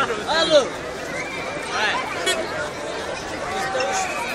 Alô! Vai! Estão